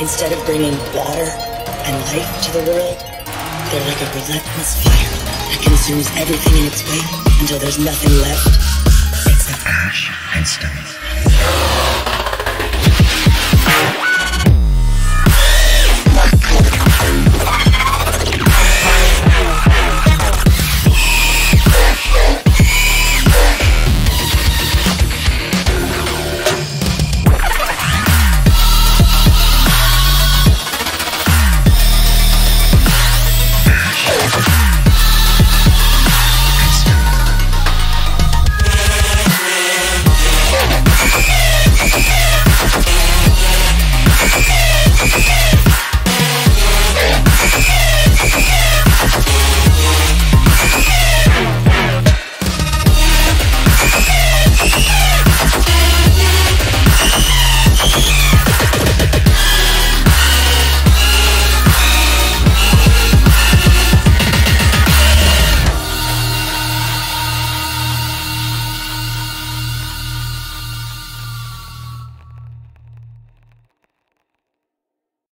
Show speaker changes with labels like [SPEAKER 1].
[SPEAKER 1] instead of bringing water and life to the world, they're like a relentless fire that consumes everything in its way until there's nothing left except ash and stones.